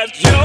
that you